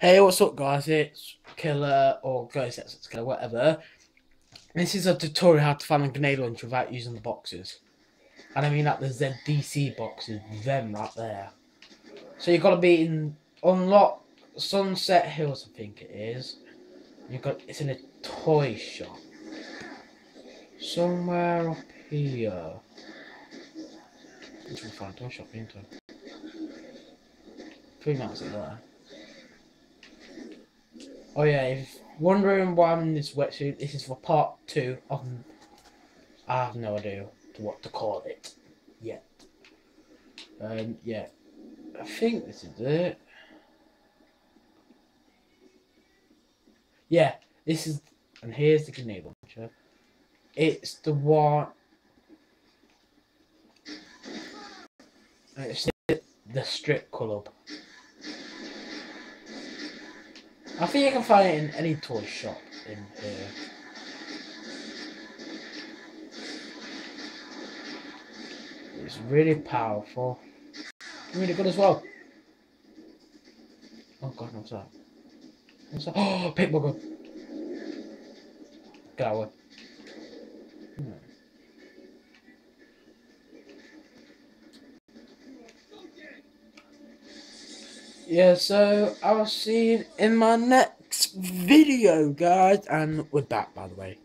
Hey, what's up, guys? It's Killer or Ghost It's Killer, whatever. This is a tutorial how to find a grenade launcher without using the boxes. And I mean like the ZDC boxes, them right there. So you've got to be in unlock Sunset Hills, I think it is. You've got it's in a toy shop. Somewhere up here. Trying to find toy shop, ain't I? Three minutes there. Oh yeah, if wondering why I'm in this wetsuit, this is for part two of. I have no idea what to call it yet. Um, yeah, I think this is it. Yeah, this is, and here's the grenade launcher. It's the one. It's the strip club. I think you can find it in any toy shop in here. It's really powerful. Really good as well. Oh god, what's that? What's that? Oh, pickbugger! Get out yeah, so I'll see you in my next video, guys. And we're back, by the way.